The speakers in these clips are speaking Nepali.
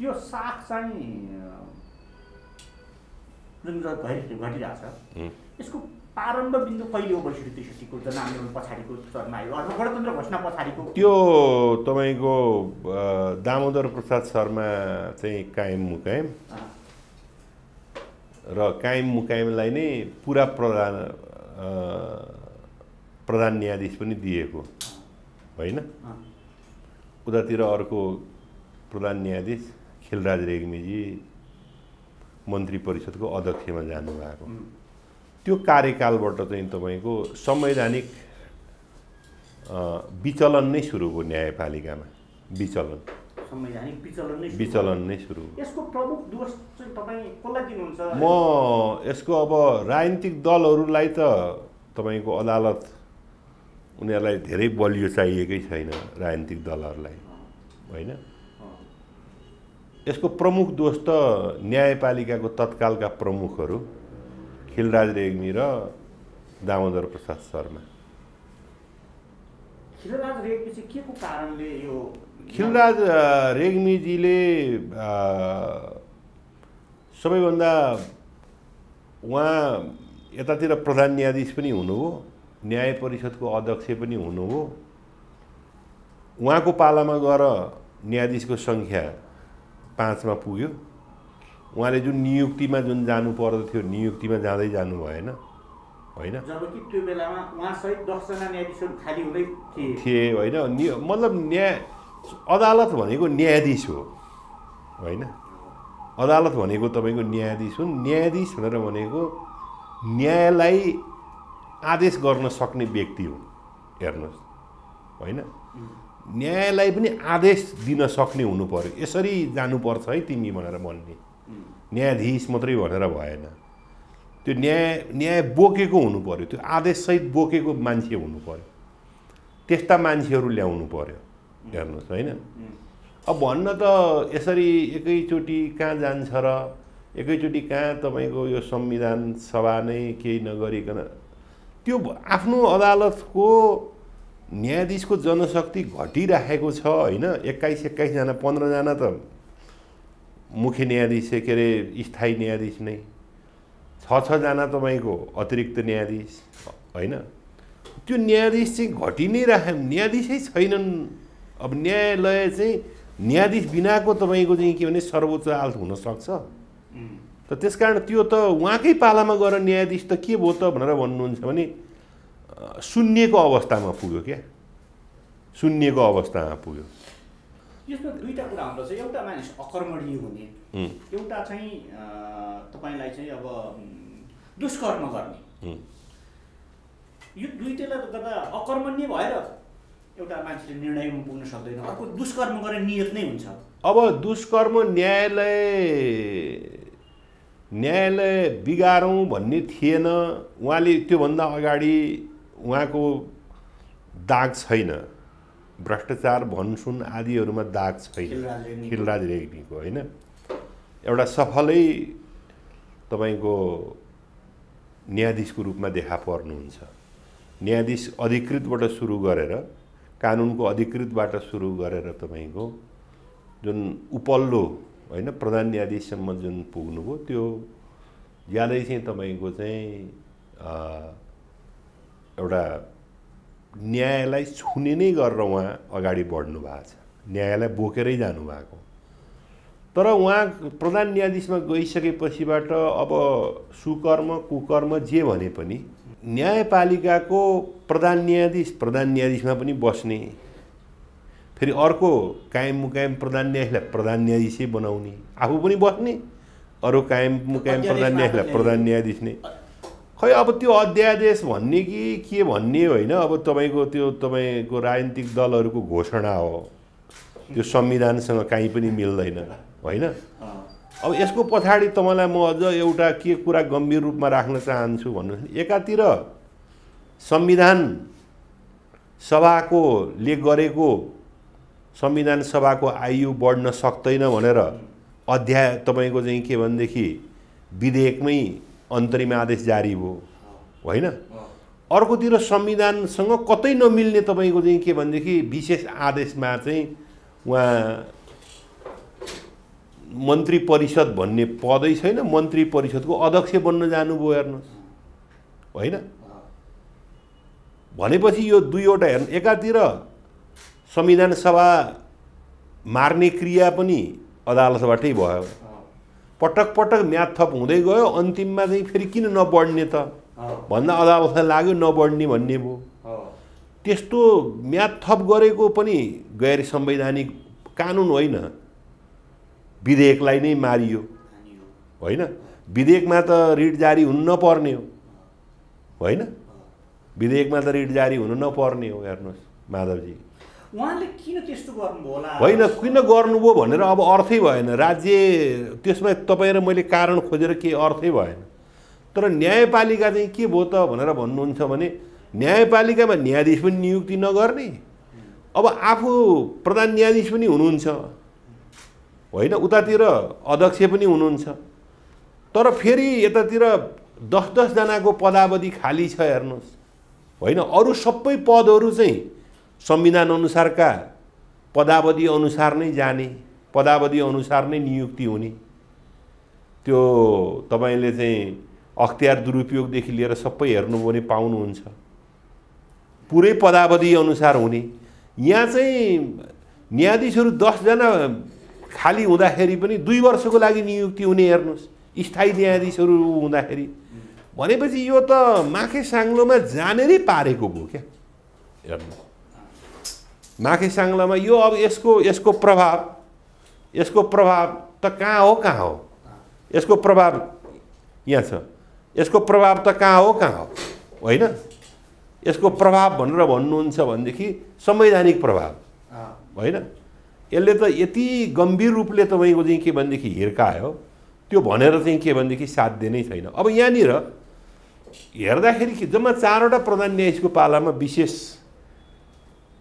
यो साख चाहिँ जुन घटि घटिरहेछ हुँ। यसको प्रारम्भ बिन्दु कहिले हो बैसठी त्रिसठीको जनआन्दोलन पछाडिको चरणमा आयो? अथवा गणतन्त्र घोषणा पछाडिको त्यो तपाईँको दामोदर प्रसाद शर्मा चाहिँ कायम मुकायम। र कायम मुकायमलाई नै पुरा प्रधान प्रधान न्यायाधीश पनि दिएको। होइन? उतातिर अर्को प्रधान न्यायाधीश। खिलराज रेग्मीजी मन्त्री परिषदको अध्यक्षमा जानुभएको। त्यो कार्यकालबाट चाहिँ तपाईँको संवैधानिक विचलन नै सुरु भयो न्यायपालिकामा। विचलन। संवैधानिक विचलन नै सुरु विचलन नै सुरु यसको प्रमुख दोष चाहिँ तपाईँ कसलाई दिनुहुन्छ? म यसको अब राजनीतिक दलहरूलाई त तपाईँको अदालत उनीहरूलाई धेरै बलियो चाहिएकै छैन राजनीतिक दलहरूलाई। होइन? यसको प्रमुख दोष त न्यायपालिकाको तत्कालका प्रमुखहरू खिलराज रेग्मी र दामोदर प्रसाद शर्मा। खिलराज रेग्मीजीले सबैभन्दा उहाँ यतातिर प्रधान न्यायाधीश पनि हुनुभयो न्याय परिषदको अध्यक्ष पनि हुनुभयो। उहाँको पालामा गएर न्यायाधीशको सङ्ख्या पाँचमा पुग्यो। उहाँले जुन नियुक्तिमा जुन जानु पर्दथ्यो नियुक्तिमा जाँदै जानु भएन होइन? थिए। होइन? मतलब न्याय अदालत भनेको न्यायाधीश हो होइन? अदालत भनेको तपाईँको न्यायाधीश हुन्। न्यायाधीश भनेर भनेको न्यायलाई आदेश गर्न सक्ने व्यक्ति हुन्। हेर्नुहोस् होइन? न्यायलाई पनि आदेश दिन सक्ने हुनु पऱ्यो यसरी जानुपर्छ है तिमी भनेर भन्ने। न्यायाधीश मात्रै भनेर भएन। त्यो न्याय न्याय बोकेको हुनु पऱ्यो त्यो आदेशसहित बोकेको मान्छे हुनु पऱ्यो त्यस्ता मान्छेहरू ल्याउनु पऱ्यो हेर्नुहोस् होइन? अब भन्न त यसरी एकैचोटि कहाँ जान्छ र एकैचोटि कहाँ तपाईँको यो संविधान सभा नै केही नगरिकन त्यो आफ्नो अदालतको न्यायाधीशको जनशक्ति घटिराखेको छ होइन? एक्काइस एक्काइसजना पन्ध्रजना त मुख्य न्यायाधीश के अरे स्थायी न्यायाधीश नै। छ छजना तपाईँको अतिरिक्त न्यायाधीश होइन? त्यो न्यायाधीश चाहिँ घटि नै राखे न्यायाधीशै छैनन्। अब न्यायालय चाहिँ न्यायाधीश बिनाको तपाईँको चाहिँ के भने सर्वोच्च अदालत हुनसक्छ। त त्यस कारण त्यो त उहाँकै पालामा गएर न्यायाधीश त के भयो त भनेर भन्नुहुन्छ भने शून्यको अवस्थामा पुग्यो क्या? शून्यको अवस्थामा पुग्यो। यसमा दुईवटा कुरा हुँदो रहेछ एउटा मानिस अकर्मणीय हुने। एउटा चाहिँ तपाईँलाई चाहिँ अब दुष्कर्म गर्ने। यो दुइटैलाई गर्दा अकर्मण्य भएर एउटा मान्छेले निर्णयमा पुग्न सक्दैन। अर्को दुष्कर्म गर्ने नियत नै हुन्छ। अब दुष्कर्म न्यायालय न्यायालय बिगारौँ भन्ने थिएन। उहाँले त्योभन्दा अगाडि उहाँको दाग छैन। भ्रष्टाचार भनसुन आदिहरूमा दाग छैन। खिलराज रेग्मीको। होइन? एउटा सफलै तपाईँको न्यायाधीशको रूपमा देखा पर्नुहुन्छ। न्यायाधीश अधिकृतबाट सुरु गरेर कानुनको अधिकृतबाट सुरु गरेर तपाईँको जुन उपल्लो होइन प्रधान न्यायाधीशसम्म जुन पुग्नुभयो त्यो ज्यादै चाहिँ तपाईँको चाहिँ एउटा न्यायलाई छुने नै गरेर उहाँ अगाडि बढ्नु भएको छ। न्यायलाई बोकेरै जानुभएको। तर उहाँ प्रधान न्यायाधीशमा गइसकेपछिबाट अब सुकर्म कुकर्म जे भने पनि न्यायपालिकाको प्रधान न्यायाधीश प्रधान न्यायाधीशमा पनि बस्ने। फेरि अर्को कायम मुकायम प्रधान न्यायाधीशलाई प्रधान न्यायाधीशै बनाउने। आफू पनि बस्ने अरू कायम मुकायम प्रधान न्यायाधीशलाई प्रधान न्यायाधीश नै। खै अब त्यो अध्यादेश भन्ने कि के भन्ने होइन? अब तपाईँको त्यो तपाईँको राजनीतिक दलहरूको घोषणा हो। त्यो संविधानसँग काहीँ पनि मिल्दैन होइन? अब यसको पछाडि तपाईँलाई म अझ एउटा के कुरा गम्भीर रूपमा राख्न चाहन्छु भन्नु एकातिर संविधान सभाकोले गरेको संविधान सभाको आयु बढ्न सक्दैन भनेर अध्याय तपाईँको चाहिँ के भनेदेखि विधेयकमै अन्तरिम आदेश जारी भयो। होइन? अर्कोतिर संविधानसँग कतै नमिल्ने तपाईँको चाहिँ के भनेदेखि विशेष आदेशमा चाहिँ उहाँ मन्त्री परिषद भन्ने पदै छैन। मन्त्री परिषदको अध्यक्ष बन्न जानुभयो हेर्नुहोस्। होइन? भनेपछि यो दुईवटा हेर्नु एकातिर संविधान सभा मार्ने क्रिया पनि अदालतबाटै भयो। पटक पटक म्याद थप हुँदै गयो अन्तिममा चाहिँ फेरि किन नबढ्ने त? भन्दा अदालतलाई लाग्यो नबढ्ने भन्ने भयो। त्यस्तो म्याद थप गरेको पनि गैर संवैधानिक कानुन होइन। विधेयकलाई नै मारियो। होइन? विधेयकमा त रिट जारी हुनु नपर्ने हो। होइन? विधेयकमा त रिट जारी हुनु नपर्ने हो हेर्नुहोस् माधवजी। उहाँले किन त्यस्तो गर्नुभयो होला? होइन किन गर्नुभयो भनेर अब अर्थै भएन। राज्य त्यसमा तपाईँ र मैले कारण खोजेर के अर्थै भएन। तर न्यायपालिका चाहिँ के भयो त भनेर भन्नुहुन्छ भने न्यायपालिकामा न्यायाधीश पनि नियुक्ति नगर्ने। अब आफू प्रधान न्यायाधीश पनि हुनुहुन्छ। होइन उतातिर अध्यक्ष पनि हुनुहुन्छ। तर फेरि यतातिर दस दसजनाको पदावधि खाली छ हेर्नुहोस्। होइन अरू सबै पदहरू चाहिँ संविधान अनुसारका पदावधि अनुसार नै जाने पदावधि अनुसार नै नियुक्ति हुने। त्यो तपाईँले चाहिँ अख्तियार दुरुपयोगदेखि लिएर सबै हेर्नुभयो भने पाउनुहुन्छ। पुरै पदावधि अनुसार हुने। यहाँ चाहिँ न्यायाधीशहरू दसजना खाली हुँदाखेरि पनि दुई वर्षको लागि नियुक्ति हुने हेर्नुहोस्। स्थायी न्यायाधीशहरू हुँदाखेरि। भनेपछि यो त माखे साङ्लोमा जानेरै पारेको भयो क्या? हेर्नु। माखे साङ्लोमा यो अब यसको यसको प्रभाव यसको प्रभाव त कहाँ हो कहाँ हो यसको प्रभाव यहाँ छ यसको प्रभाव त कहाँ हो कहाँ हो होइन यसको प्रभाव भनेर भन्नुहुन्छ भनेदेखि संवैधानिक प्रभाव होइन यसले त यति गम्भीर रूपले तपाईँको चाहिँ के भनेदेखि हिर्कायो त्यो भनेर चाहिँ के भनेदेखि साध्य नै छैन अब यहाँनिर हेर्दाखेरि के जम्मा चारवटा प्रधान न्यायाधीशको पालामा विशेष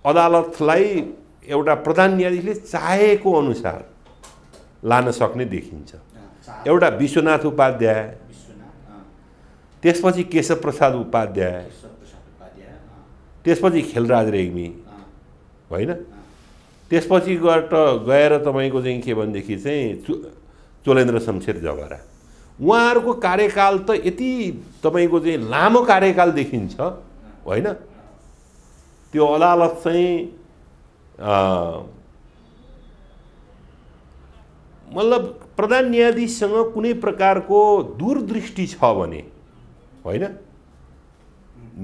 अदालतलाई एउटा प्रधान न्यायाधीशले चाहेको अनुसार लान सक्ने देखिन्छ। एउटा विश्वनाथ उपाध्याय। त्यसपछि केशव प्रसाद उपाध्याय त्यसपछि खेलराज रेग्मी। होइन? त्यसपछि गएर गएर तपाईँको चाहिँ के भनेदेखि चाहिँ चो चोलेन्द्र शमशेर जगरा। उहाँहरूको कार्यकाल त यति तपाईँको चाहिँ लामो कार्यकाल देखिन्छ। होइन? त्यो अदालत चाहिँ मतलब प्रधान न्यायाधीशसँग कुनै प्रकारको दूरदृष्टि छ भने होइन?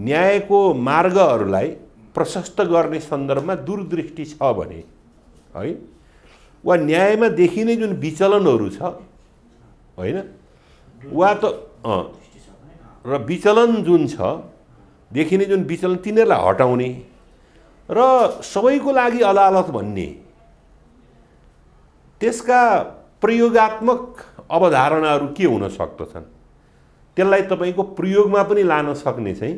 न्यायको मार्गहरूलाई प्रशस्त गर्ने सन्दर्भमा दूरदृष्टि छ भने है वा न्यायमा देखिने जुन विचलनहरू छ होइन? वा त र विचलन जुन छ देखिने जुन विचलन तिनीहरूलाई हटाउने र सबैको लागि अदालत भन्ने। त्यसका प्रयोगात्मक अवधारणाहरू के हुन सक्दछन्? त्यसलाई तपाईँको प्रयोगमा पनि लान सक्ने चाहिँ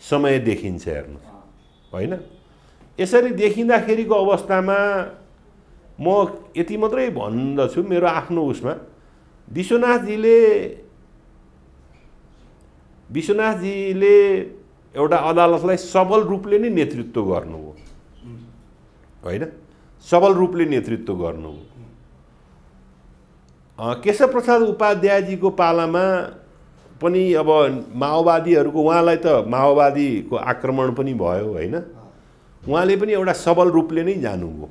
समय देखिन्छ हेर्नु होइन? यसरी देखिँदाखेरिको अवस्थामा म यति मात्रै भन्दछु मेरो आफ्नो उसमा। विश्वनाथजीले विश्वनाथजीले एउटा अदालतलाई सबल रूपले नै नेतृत्व गर्नुभयो होइन? सबल रूपले नेतृत्व गर्नुभयो केशव प्रसाद उपाध्यायजीको पालामा पनि अब माओवादीहरूको उहाँलाई त माओवादीको आक्रमण पनि भयो होइन? उहाँले पनि एउटा सबल रूपले नै जानुभयो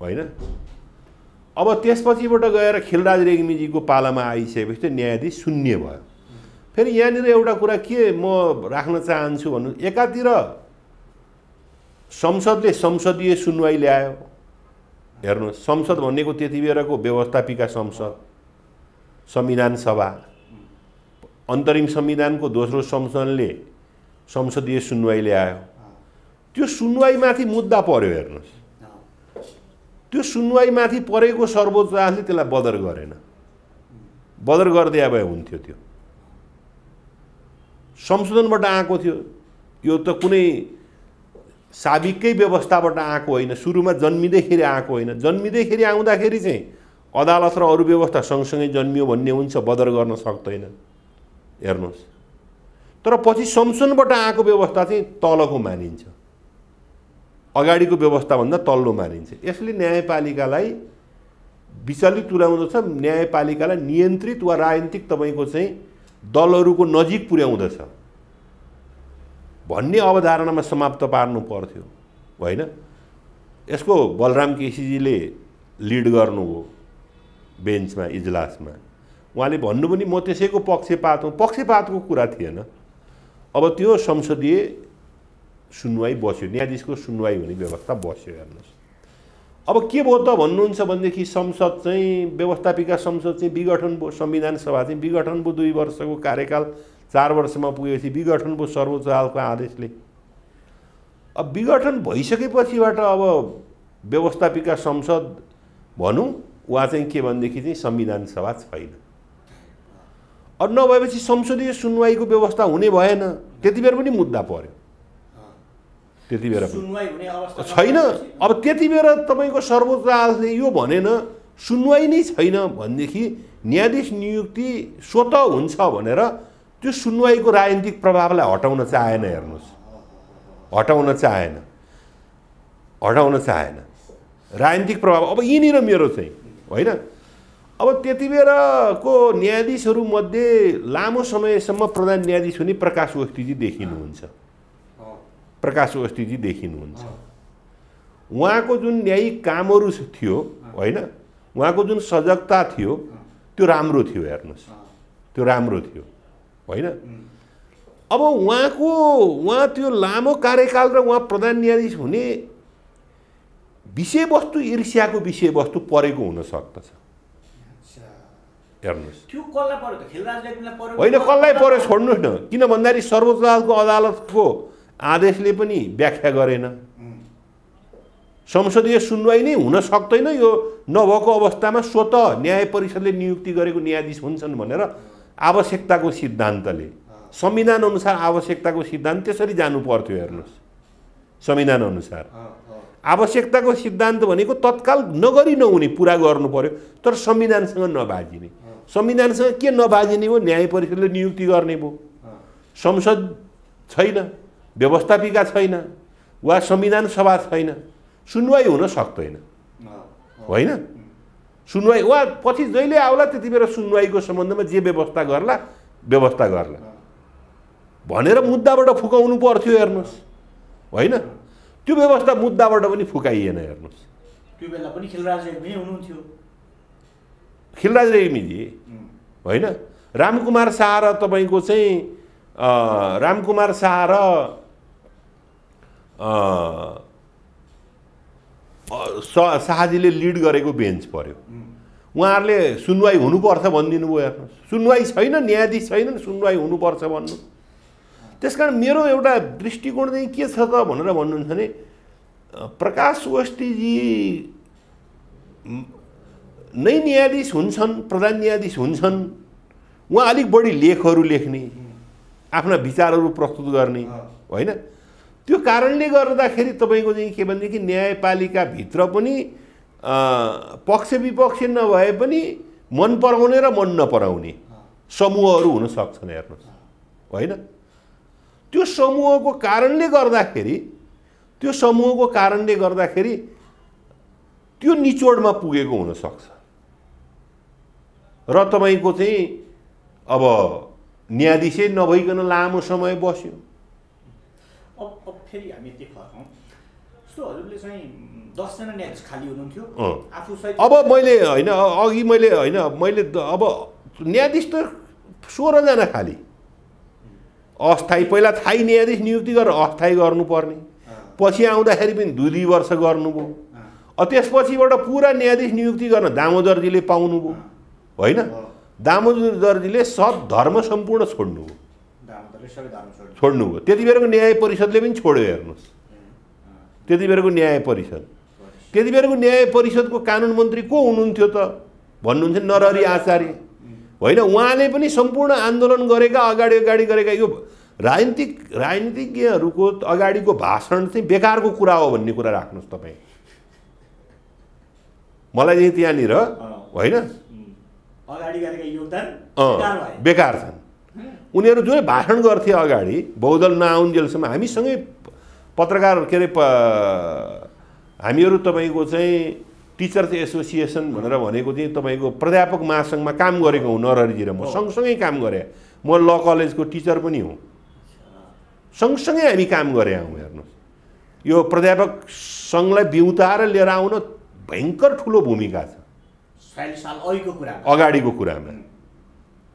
होइन? अब त्यसपछिबाट गएर खिलराज रेग्मीजीको पालामा आइसकेपछि त न्यायाधीश शून्य भयो। फेरि यहाँनिर एउटा कुरा के म राख्न चाहन्छु भन्नु एकातिर संसदले संसदीय सुनवाई ल्यायो। हेर्नुहोस् संसद भनेको त्यति बेलाको व्यवस्थापिका संसद संविधान सभा। अन्तरिम संविधानको दोस्रो संशोधनले संसदीय सुनवाई ल्यायो। त्यो सुनवाईमाथि मुद्दा पर्यो हेर्नुहोस्। त्यो सुनवाईमाथि परेको सर्वोच्च अदालतले त्यसलाई बदर गरेन। बदर गरिदिए भए हुन्थ्यो त्यो। संशोधनबाट आएको थियो। यो त कुनै साबिकै व्यवस्थाबाट आएको होइन सुरुमा जन्मिँदैखेरि आएको होइन। जन्मिँदैखेरि आउँदाखेरि चाहिँ अदालत र अरू व्यवस्था सँगसँगै जन्मियो भन्ने हुन्छ बदर गर्न सक्दैन। हेर्नुहोस्। तर पछि संशोधनबाट आएको व्यवस्था चाहिँ तलको मानिन्छ। अगाडिको व्यवस्थाभन्दा तल्लो मानिन्छ। यसले न्यायपालिकालाई विचलित तुल्याउँदछ। न्यायपालिकालाई नियन्त्रित वा राजनीतिक तपाईँको चाहिँ दलहरूको नजिक पुर्याउँदछ। भन्ने अवधारणामा समाप्त पार्नु पर्थ्यो होइन? यसको बलराम केसीजीले लिड गर्नुभयो बेन्चमा इजलासमा। उहाँले भन्नु पनि म त्यसैको पक्षपात हुँ। पक्षपातको कुरा थिएन। अब त्यो संसदीय सुनवाई बस्यो। न्यायाधीशको सुनवाई हुने व्यवस्था बस्यो हेर्नुहोस्। अब के भयो त भन्नुहुन्छ भनेदेखि संसद चाहिँ व्यवस्थापिका संसद चाहिँ विघटन भयो संविधान सभा चाहिँ विघटन भयो दुई वर्षको कार्यकाल चार वर्षमा पुगेपछि विघटन भयो सर्वोच्च हालको आदेशले। अब विघटन भइसकेपछिबाट अब व्यवस्थापिका संसद भनौँ वा चाहिँ के भनेदेखि चाहिँ संविधान सभा छैन। अब नभएपछि संसदीय सुनवाईको व्यवस्था हुने भएन त्यति बेर पनि मुद्दा पर्यो। त्यति बेर अवस्था छैन। अब त्यति बेर तपाईँको सर्वोच्च अदालतले यो भनेन सुनवाई नै छैन भनेदेखि न्यायाधीश नियुक्ति स्वत हुन्छ भनेर त्यो सुनवाईको राजनीतिक प्रभावलाई हटाउन चाहेन हेर्नुहोस्। हटाउन चाहेन। हटाउन चाहेन। राजनीतिक प्रभाव अब यहीँनिर मेरो चाहिँ होइन? अब त्यति बेरको न्यायाधीशहरूमध्ये लामो समयसम्म प्रधान न्यायाधीश हुने प्रकाश ओस्तीजी देखिनुहुन्छ। प्रकाश ओस्तीजी देखिनुहुन्छ। उहाँको जुन न्यायिक कामहरू थियो होइन? उहाँको जुन सजगता थियो त्यो राम्रो थियो हेर्नुहोस्। त्यो राम्रो थियो होइन? अब उहाँको उहाँ त्यो लामो कार्यकाल र उहाँ प्रधान न्यायाधीश हुने विषयवस्तु ईर्ष्याको विषयवस्तु परेको हुन सक्दछ। हेर्नुहोस्। होइन कसलाई पऱ्यो छोड्नुहोस् न किन भन्दाखेरि सर्वोच्च अदालतको आदेशले पनि व्याख्या गरेन। संसदीय सुनवाई नै हुन सक्दैन यो नभएको अवस्थामा स्वत न्याय परिषदले नियुक्ति गरेको न्यायाधीश हुन्छन् भनेर आवश्यकताको सिद्धान्तले। संविधान अनुसार आवश्यकताको सिद्धान्त त्यसरी जानु पर्थ्यो हेर्नुहोस्। संविधान अनुसार। आवश्यकताको सिद्धान्त भनेको तत्काल नगरी नहुने पुरा गर्नु पर्यो तर संविधानसँग नबाजिने संविधानसँग के नबाजिने हो? न्याय परिषदले नियुक्ति गर्ने भयो संसद छैन। व्यवस्थापिका छैन वा संविधान सभा छैन सुनवाई हुन सक्दैन होइन? सुनवाई वा पछि जहिले आउला त्यति बेला सुनवाईको सम्बन्धमा जे व्यवस्था गर्ला व्यवस्था गर्ला। भनेर मुद्दाबाट फुकाउनु पर्थ्यो हेर्नुहोस्। होइन? त्यो व्यवस्था मुद्दाबाट पनि फुकाइएन हेर्नुहोस्। त्यो बेला पनि खेलराज रेग्मी हुनुहुन्थ्यो। खिलराज रेग्मीजी? होइन? रामकुमार शाह र तपाईँको चाहिँ रामकुमार शाह र शाहजीले लिड गरेको बेन्च पर्यो। उहाँहरूले सुनवाई हुनुपर्छ भनिदिनु भयो हेर्नुहोस् सुनवाई छैन न्यायाधीश छैन सुनवाई हुनुपर्छ भन्नु। त्यस कारण मेरो एउटा दृष्टिकोण चाहिँ के छ त भनेर भन्नुहुन्छ भने प्रकाश ओस्टीजी नै न्यायाधीश हुन्छन् प्रधान न्यायाधीश हुन्छन्। उहाँ अलिक बढी लेखहरू लेख्ने आफ्ना विचारहरू प्रस्तुत गर्ने होइन? त्यो कारणले गर्दाखेरि तपाईँको चाहिँ के भनेदेखि न्यायपालिकाभित्र पनि पक्ष विपक्ष नभए पनि मन पराउने र मन नपराउने समूहहरू हुन सक्छन् हेर्नुहोस्। होइन? त्यो समूहको कारणले गर्दाखेरि त्यो समूहको कारणले गर्दाखेरि त्यो निचोडमा पुगेको हुनसक्छ र तपाईँको चाहिँ अब न्यायाधीशै नभइकन लामो समय बस्यो। अब अब फेरि हामी यति फर्कौँ अब मैले होइन अघि मैले होइन मैले अब न्यायाधीश त सोह्रजना खालि अस्थायी पहिला थाई न्यायाधीश नियुक्ति गरेर अस्थायी गर्नुपर्ने पछि आउँदाखेरि पनि दुई दुई वर्ष गर्नुभयो त्यसपछिबाट पुरा न्यायाधीश नियुक्ति गर्न दामोदरजीले पाउनुभयो होइन दामोदरजीले सत धर्म सम्पूर्ण छोड्नुभयो दामोदरले सबै धर्म छोड्नु छोड्नुभयो। त्यति बेरको न्याय परिषदले पनि छोड्यो हेर्नुहोस्। त्यति बेरको न्याय परिषद। त्यति बेरको न्याय परिषदको कानुन मन्त्री को हुनुहुन्थ्यो त? भन्नुहुन्थ्यो नरहरि आचार्य। होइन उहाँले पनि सम्पूर्ण आन्दोलन गरेका अगाडि अगाडि गरेका यो राजनीतिक राजनीतिज्ञहरूको अगाडिको भाषण चाहिँ बेकारको कुरा हो भन्ने कुरा राख्नुहोस् तपाईँ। मलाई चाहिँ त्यहाँनिर होइन? बेकार छन्। उनीहरू जुन भाषण गर्थे अगाडि बहुदल नआउन्जेलसम्म हामीसँगै पत्रकार के अरे प हामीहरू तपाईँको चाहिँ टिचर्स एसोसिएसन भनेर भनेको चाहिँ तपाईँको प्राध्यापक महासङ्घमा काम गरेको हुँ नरहरीतिर। म सँगसँगै काम गरेँ। म ल कलेजको टिचर पनि हुँ। सँगसँगै हामी काम गरे हौँ हेर्नुहोस् यो प्राध्यापक सङ्घलाई बिउताएर लिएर आउन भयङ्कर ठुलो भूमिका छ। अगाडिको कुरामा।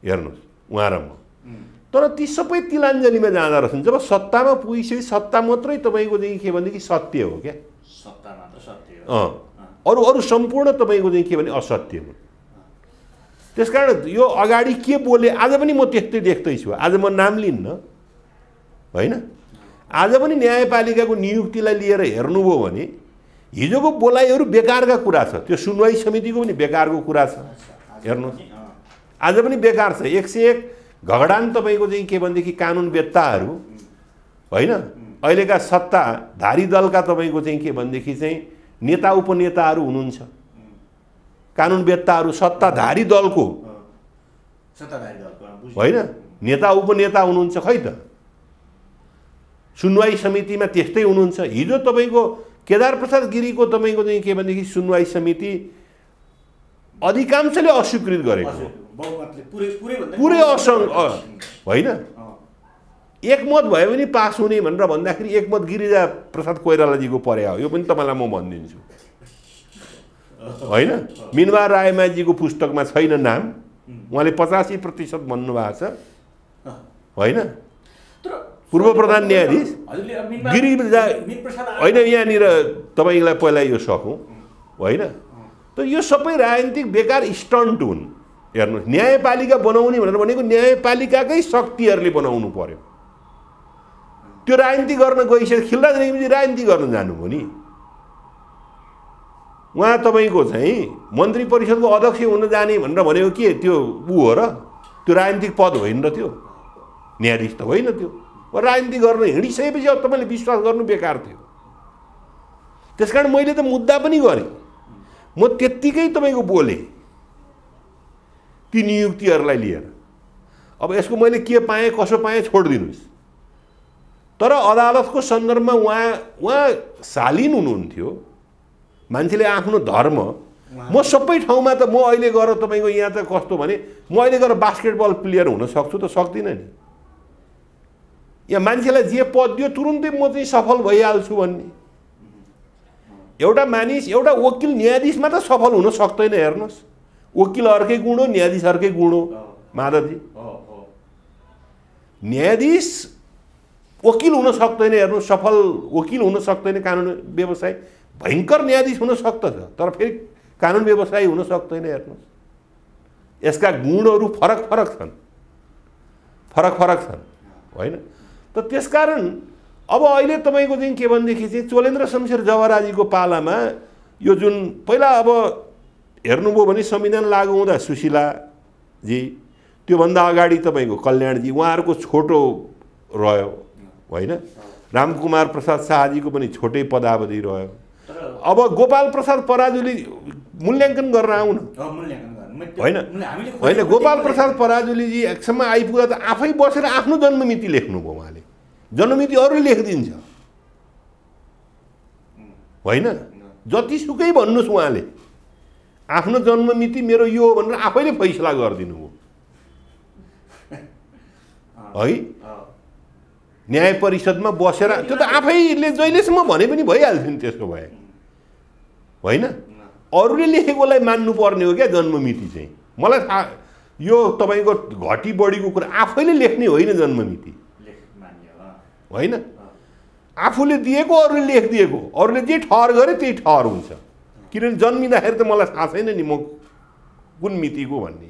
हेर्नुहोस् उहाँ र म। तर ती सबै तिलाञ्जलीमा जाँदो रहेछन् जब सत्तामा पुगिसके सत्ता मात्रै तपाईँको चाहिँ के भनेदेखि सत्य हो क्या? सत्ता मात्र सत्य हो। अँ। अरू अरू सम्पूर्ण तपाईँको चाहिँ के भने असत्य हो। त्यसकारण यो अगाडि के बोले आज पनि म त्यस्तै देख्दैछु। आज म नाम लिन्न। होइन? आज पनि न्यायपालिकाको नियुक्तिलाई लिएर हेर्नुभयो भने हिजोको बोलाइहरू बेकारका कुरा छ। त्यो सुनवाई समितिको पनि बेकारको कुरा छ। हेर्नुहोस् अँ, आज पनि बेकार छ। एक सय एक घगडान तपाईँको चाहिँ के भनेदेखि कानुनवेत्ताहरू होइन? अहिलेका सत्ताधारी दलका तपाईँको चाहिँ के भनेदेखि चाहिँ नेता उपनेताहरू हुनुहुन्छ। कानुनवेत्ताहरू सत्ताधारी दलको। होइन? नेता उपनेता हुनुहुन्छ खै त? सुनवाई समितिमा त्यस्तै हुनुहुन्छ। हिजो तपाईँको केदार प्रसाद गिरीको तपाईँको चाहिँ के भनेदेखि सुनवाई समिति अधिकांशले अस्वीकृत गरेको पुरै पुरै भन्दा पुरै असङ्ग अ, होइन एकमत भयो भने पास हुने भनेर भन्दाखेरि एकमत गिरिजा प्रसाद कोइरालाजीको परे हो यो पनि तपाईँलाई म भनिदिन्छु होइन मिनवा रायमाझीको पुस्तकमा छैन नाम उहाँले पचासी प्रतिशत भन्नुभएको छ। होइन पूर्व प्रधान न्यायाधीश गिरिजा। होइन यहाँनिर तपाईँलाई पहिला यो सकौँ होइन त यो सबै राजनीतिक बेकार स्टन्ट हुन्। हेर्नुहोस् न्यायपालिका बनाउने भनेर भनेको न्यायपालिकाकै शक्तिहरूले बनाउनु पर्यो। त्यो राजनीति गर्न खिलराज रेग्मीजी राजनीति गर्न जानुभयो नि। उहाँ तपाईँको चाहिँ मन्त्री परिषदको अध्यक्ष हुन जाने भनेर भनेको के? त्यो ऊ हो र? त्यो राजनीतिक पद होइन र त्यो? न्यायाधीश त होइन त्यो। राजनीति गर्न हिँडिसकेपछि अब तपाईँले विश्वास गर्नु बेकार थियो। त्यस कारण मैले त मुद्दा पनि गरेँ। म त्यत्तिकै तपाईँको बोलेँ। ती नियुक्तिहरूलाई लिएर। अब यसको मैले के पाएँ कसो पाएँ छोडिदिनुहोस्। तर अदालतको सन्दर्भमा उहाँ उहाँ शालीन हुनुहुन्थ्यो। मान्छेले आफ्नो धर्म म सबै ठाउँमा त म अहिले गएर तपाईँको यहाँ त कस्तो भने म अहिले गएर बास्केटबल प्लेयर हुन सक्छु त सक्दिनँ नि। यहाँ मान्छेलाई जे पद दियो तुरुन्तै म चाहिँ सफल भइहाल्छु भन्ने। एउटा मानिस एउटा वकिल न्यायाधीश मात्र सफल हुन सक्दैन हेर्नुहोस्। वकिल अर्कै गुण हो न्यायाधीश अर्कै गुण हो माधवजी। न्यायाधीश वकिल हुन सक्दैन हेर्नु सफल वकिल हुन सक्दैन कानुन व्यवसाय। भयङ्कर न्यायाधीश हुन सक्दछ तर फेरि कानुन व्यवसाय हुन सक्दैन हेर्नुहोस्। यसका गुणहरू फरक फरक छन्। फरक फरक छन् होइन? त त्यसकारण अब अहिले तपाईँको चाहिँ के भनेदेखि चाहिँ चोलेन्द्र शमशेर जवराजीको पालामा यो जुन पहिला अब हेर्नुभयो भने संविधान लागु हुँदा सुशीलाजी त्योभन्दा अगाडि तपाईँको कल्याणजी उहाँहरूको छोटो रह्यो होइन? रामकुमार प्रसाद शाहजीको पनि छोटै पदावधि रह्यो। अब गोपाल प्रसाद पराजुली मूल्याङ्कन गरेर आउन। होइन? होइन गोपाल प्रसाद पराजुलीजी एकसम्म आइपुग्दा त आफै बसेर आफ्नो जन्ममिति लेख्नुभयो उहाँले। जन्ममिति अरूले लेखिदिन्छ। होइन? जतिसुकै भन्नुहोस् उहाँले आफ्नो जन्ममिति मेरो यो हो भनेर आफैले फैसला गरिदिनु हो। है? न्याय परिषदमा बसेर त्यो त आफैले जहिलेसम्म भने पनि भइहाल्थ्यो नि त्यसको भए। होइन? अरूले लेखेकोलाई मान्नुपर्ने हो क्या जन्ममिति चाहिँ। मलाई थाहा यो तपाईँको घटी बढीको कुरा आफैले लेख्ने होइन जन्ममिति। होइन। आफूले दिएको अरूले लेखिदिएको। अरूले जे ठहर गरे त्यही ठहर हुन्छ। किनभने जन्मिँदाखेरि त मलाई थाहा छैन नि म कुन मितिको भन्ने।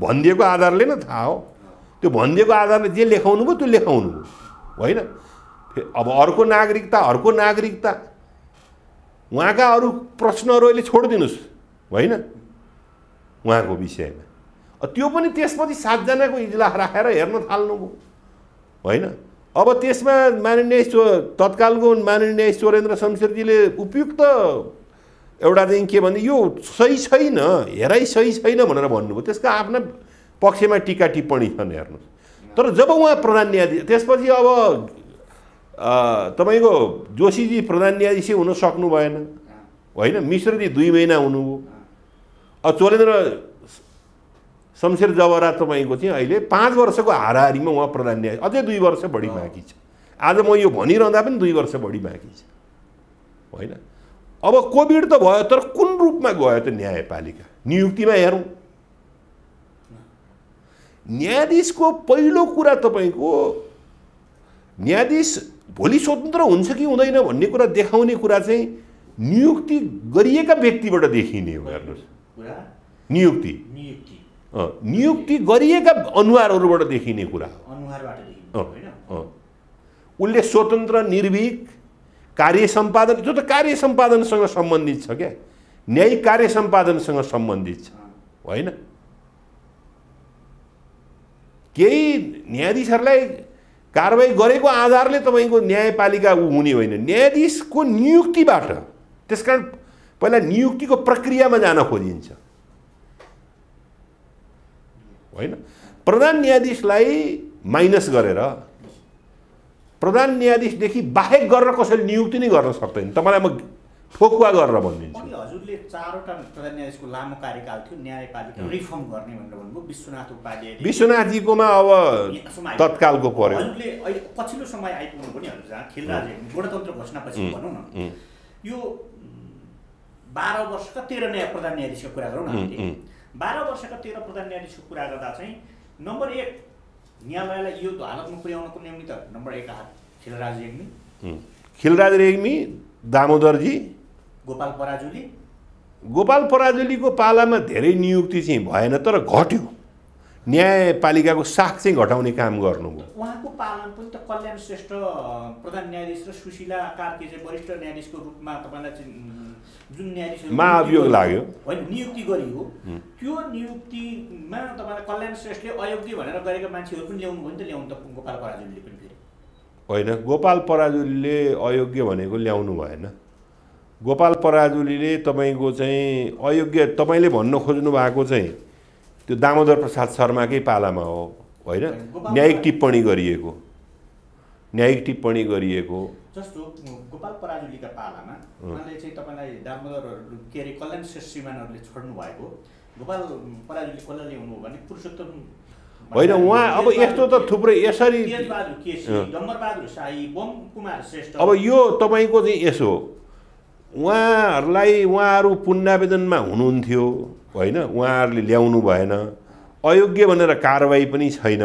भनिदिएको आधारले नै थाहा हो। त्यो भनिदिएको आधारले जे लेखाउनु भयो त्यो लेखाउनु भयो। होइन? अब अर्को नागरिकता अर्को नागरिकता। उहाँका अरू प्रश्नहरू अहिले छोडिदिनुहोस्। होइन? उहाँको विषयमा। त्यो पनि त्यसपछि सातजनाको इजलास राखेर हेर्न थाल्नुभयो। होइन? अब त्यसमा माननीय तत्कालको माननीय चोरेन्द्र शमशेरजीले उपयुक्त एउटा चाहिँ के भने यो सही छैन हेराइ सही छैन भनेर भन्नुभयो। त्यसका आफ्ना पक्षमा टिका टिप्पणी छन् हेर्नुहोस्। तर जब उहाँ प्रधान न्यायाधीश त्यसपछि अब तपाईँको जोशीजी प्रधान न्यायाधीश हुन सक्नु भएन। होइन मिश्रजी दुई महिना हुनुभयो। अब चोलेन्द्र शमशेर जवरा तपाईँको चाहिँ अहिले। पाँच वर्षको हाराहारीमा उहाँ प्रधान न्याय अझै दुई वर्ष बढी बाँकी छ। आज म यो भनिरहँदा पनि दुई वर्ष बढी बाँकी छ। होइन? अब कोभिड त भयो तर कुन रूपमा गयो त न्यायपालिका? नियुक्तिमा हेरौँ। न्यायाधीशको पहिलो कुरा तपाईँको न्यायाधीश भोलि स्वतन्त्र हुन्छ कि हुँदैन भन्ने कुरा देखाउने कुरा चाहिँ नियुक्ति गरिएका व्यक्तिबाट देखिने हो हेर्नुहोस्। नियुक्ति। नियुक्ति गरिएका अनुहारहरूबाट देखिने कुरा। हो। उसले स्वतन्त्र निर्भीक कार्य सम्पादन जो त कार्य सम्पादनसँग सम्बन्धित छ क्या? न्यायिक कार्य सम्पादनसँग सम्बन्धित छ होइन? केही न्यायाधीशहरूलाई कारवाही गरेको आधारले तपाईँको न्यायपालिका ऊ हुने होइन। न्यायाधीशको नियुक्तिबाट त्यस कारण पहिला नियुक्तिको प्रक्रियामा जान खोजिन्छ। होइन? प्रधान न्यायाधीशलाई माइनस गरेर प्रधान न्यायाधीशदेखि बाहेक गरेर कसैले नियुक्ति नै गर्न सक्दैन। तपाईँलाई म ठोकुवा गरेर भनिदिन्छु। हजुरले चारवटा प्रधान न्यायाधीशको लामो कार्यकाल थियो न्यायपालिका रिफर्म गर्ने भनेर भन्नुभयो। विश्वनाथ उपाध्यायले विश्वनाथजीकोमा अब तत्कालको पर्यो। हजुरले अहिले पछिल्लो समय आइपुग्नु पनि हजुर जहाँ खिलराज गणतन्त्र घोषणापछि भनौँ न। यो बाह्र वर्षका तेह्र न्याय प्रधान न्यायाधीशको कुरा गरौँ न। बाह्र वर्षका तेह्र प्रधान न्यायाधीशको कुरा गर्दा चाहिँ नम्बर एक न्यायालयलाई यो हालतमा पुर्याउनको निम्ति त। नम्बर एक हात खिलराज रेग्मी. खिलराज रेग्मी दामोदरजी। गोपाल पराजुली। गोपाल पराजुलीको पालामा धेरै नियुक्ति चाहिँ भएन तर घट्यो। न्यायपालिकाको साख चाहिँ घटाउने काम गर्नुभयो। उहाँको पालन पनि त कल्याण श्रेष्ठ प्रधान न्यायाधीश र सुशीला कार्के चाहिँ वरिष्ठ न्यायाधीशको रूपमा तपाईँलाई जुन न्यायाधीश महाअभियोग लाग्यो। होइन नियुक्ति गरियो। त्यो नियुक्तिमा तपाईँलाई कल्याण श्रेष्ठले अयोग्य भनेर गरेका मान्छेहरू पनि ल्याउनु भयो नि त ल्याउनु त गोपाल पराजुलीले पनि फेरि। होइन गोपाल पराजुलीले अयोग्य भनेको ल्याउनु भएन। गोपाल पराजुलीले तपाईँको चाहिँ अयोग्य तपाईँले भन्न खोज्नु भएको चाहिँ त्यो दामोदर प्रसाद शर्माकै पालामा हो होइन? न्यायिक टिप्पणी गरिएको। न्यायिक टिप्पणी गरिएको। जस्तो गोपाल पराजुलीका पालामा उहाँले चाहिँ तपाईँलाई दामोदर के अरे कल्याण श्रेष्ठ श्रीमानहरूले छोड्नु भएको गोपाल पराजुली कसलाई ल्याउनु हो भने पुरुषोत्तम होइन उहाँ अब यस्तो त थुप्रै यसरी। डम्बरबहादुर शाही बम कुमार श्रेष्ठ। अब यो तपाईँको चाहिँ यसो उहाँहरूलाई उहाँहरू पुनरावेदनमा हुनुहुन्थ्यो होइन? उहाँहरूले ल्याउनु भएन। अयोग्य भनेर कारवाही पनि छैन।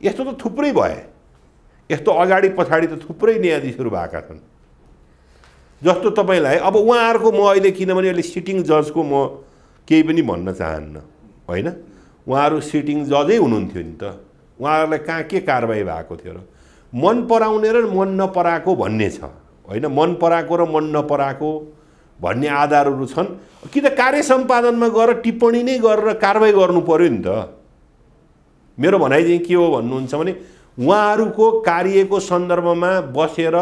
यस्तो त थुप्रै भए। यस्तो अगाडि पछाडि त थुप्रै न्यायाधीशहरू भएका छन्। जस्तो तपाईँलाई अब उहाँहरूको म अहिले किनभने अहिले सिटिङ जजको म केही पनि भन्न चाहन्न होइन? उहाँहरू सिटिङ जजै हुनुहुन्थ्यो नि त। उहाँहरूलाई कहाँ के कारवाही भएको थियो र? मन पराउने र मन नपराएको भन्ने छ होइन? मन पराएको र मन नपराएको भन्ने आधारहरू छन्। कि त कार्य सम्पादनमा गएर टिप्पणी नै गरेर कारवाही गर्नु पऱ्यो नि त? मेरो भनाइ चाहिँ के हो भन्नुहुन्छ भने उहाँहरूको कार्यको सन्दर्भमा बसेर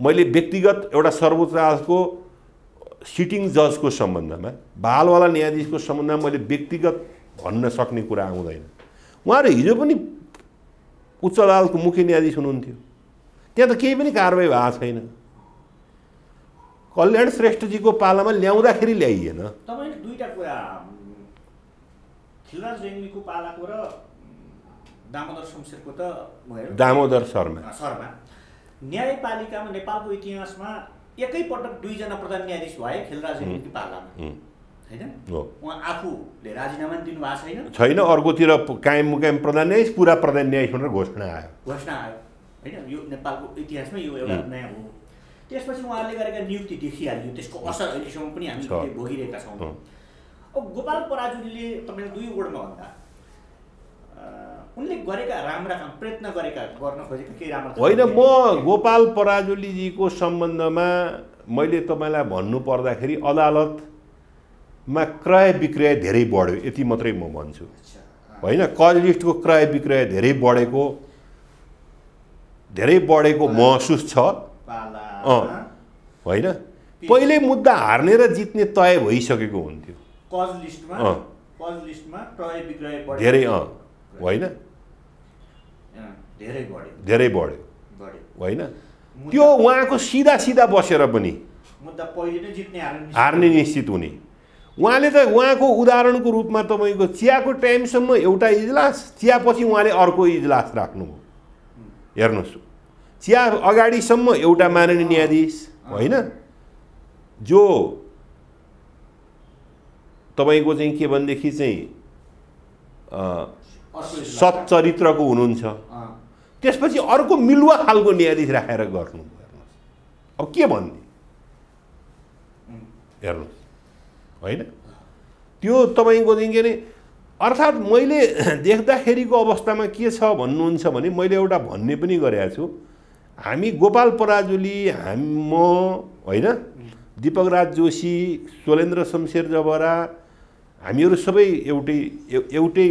मैले व्यक्तिगत एउटा सर्वोच्च अदालतको सिटिङ जजको सम्बन्धमा बालवाला न्यायाधीशको सम्बन्धमा मैले व्यक्तिगत भन्न सक्ने कुरा आउँदैन। उहाँहरू हिजो पनि उच्च अदालतको मुख्य न्यायाधीश हुनुहुन्थ्यो। त्यहाँ त केही पनि कारवाही भएको छैन। कल्याण श्रेष्ठजीको पालामा ल्याउँदाखेरि ल्याइएन। तपाईँले दुईवटा कुरा खिलराज रेग्मीको पालाको र दामोदर शमशेरको त भयो। दामोदर शर्मा। शर्मा। न्यायपालिकामा नेपालको इतिहासमा एकैपटक दुईजना प्रधान न्यायाधीश भए खिलराज पालामा होइन? उहाँ आफूले राजीनामा पनि दिनुभएको छैन। छैन अर्कोतिर कायम मुकायम प्रधान न्यायाधीश पुरा प्रधान न्यायाधीश भनेर घोषणा आयो। घोषणा आयो। होइन? यो नेपालको इतिहासमा यो एउटा। नयाँ हो। त्यसपछि उहाँले गरेका नियुक्ति देखिहाल्यो। त्यसको असर अहिलेसम्म पनि हामी भोगिरहेका छौँ। अब गोपाल पराजुलीले तपाईँले दुई वर्डमा भन्दा उनले गरेका राम्रा काम प्रयत्न गरेका गर्न खोजेका केही राम्रा होइन म। गोपाल पराजुलीजीको सम्बन्धमा मैले तपाईँलाई भन्नु पर्दाखेरि अदालतमा क्रय विक्रय धेरै बढ्यो यति मात्रै म भन्छु। अ, होइन लिस्टको क्रय विक्रय धेरै बढेको धेरै बढेको महसुस छ। पालामा होइन। पहिले मुद्दा हार्ने र जित्ने तय भइसकेको हुन्थ्यो। अँ। धेरै अँ। होइन। अँ, धेरै बढ्यो। होइन? त्यो उहाँको सिधा सिधा बसेर पनि मुद्दा पहिले नै जित्ने हार्ने निश्चित हुने। उहाँले त उहाँको उदाहरणको रूपमा तपाईँको चियाको टाइमसम्म एउटा इजलास चियापछि उहाँले अर्को इजलास राख्नुभयो। हेर्नुहोस्। चिया अगाडिसम्म एउटा माननीय न्यायाधीश होइन? जो तपाईँको चाहिँ के भनेदेखि चाहिँ। सच्चरित्रको हुनुहुन्छ। त्यसपछि अर्को मिलुवा खालको न्यायाधीश राखेर गर्नु हेर्नुहोस् अब के भन्ने? हेर्नुहोस्। होइन? त्यो तपाईँको चाहिँ के अरे अर्थात् मैले देख्दाखेरिको अवस्थामा के छ भन्नुहुन्छ भने मैले एउटा भन्ने पनि गरेको छु। हामी गोपाल पराजुली हामी म होइन? दिपकराज जोशी सोलेन्द्र शमशेर जबरा हामीहरू सबै एउटै एउ- एउटै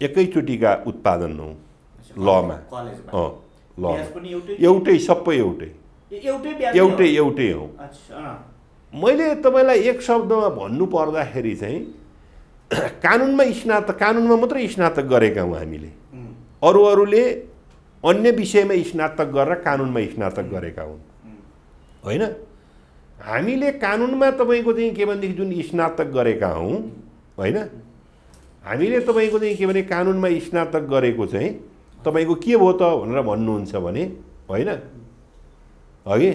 एकैचोटिका उत्पादन हौँ। लमा। अँ ल एउटै? सबै एउटै। एउटै एउटै हो? मैले तपाईँलाई एक शब्दमा भन्नु पर्दाखेरि चाहिँ कानुनमा स्नातक कानुनमा मात्रै स्नातक गरेका हौँ हामीले। अरू अरूले अन्य विषयमा स्नातक गरेर कानुनमा स्नातक गरेका हुन्। होइन? हामीले कानुनमा तपाईँको चाहिँ के भनेदेखि जुन स्नातक गरेका हौँ होइन? हामीले तपाईँको चाहिँ के भने कानुनमा स्नातक गरेको चाहिँ तपाईँको के भयो त भनेर भन्नुहुन्छ भने होइन? हगि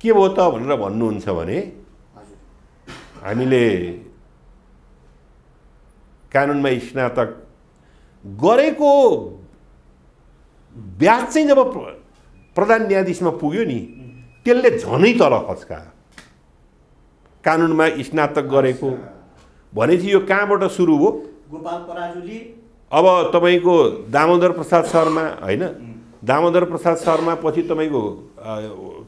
के भयो त भनेर भन्नुहुन्छ भने हामीले कानुनमा स्नातक गरेको ब्याज चाहिँ जब प्र- प्रधान न्यायाधीशमा पुग्यो नि त्यसले झनै तल खस्का कानुनमा स्नातक गरेको भनेपछि यो कहाँबाट सुरु हो? गोपाल पराजुली। अब तपाईँको दामोदर प्रसाद शर्मा होइन? दामोदर प्रसाद शर्मा पछि तपाईँको